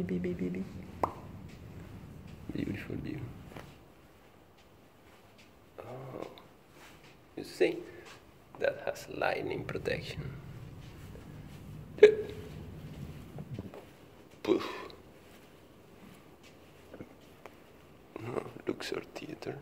Baby, baby, baby. Beautiful view. Oh, you see, that has lightning protection. Poof. No, Luxor Theater.